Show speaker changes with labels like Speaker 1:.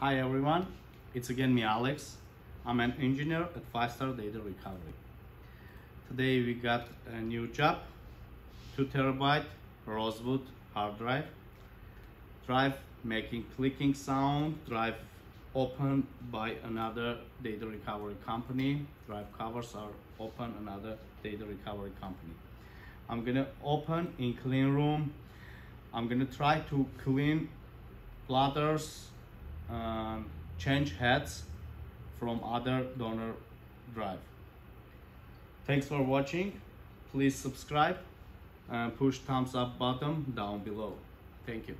Speaker 1: Hi everyone, it's again me Alex. I'm an engineer at Five Star Data Recovery. Today we got a new job, 2 terabyte Rosewood hard drive. Drive making clicking sound, drive opened by another data recovery company. Drive covers are open another data recovery company. I'm gonna open in clean room. I'm gonna try to clean platters, um, change heads from other donor drive. Thanks for watching. Please subscribe and push thumbs up button down below. Thank you.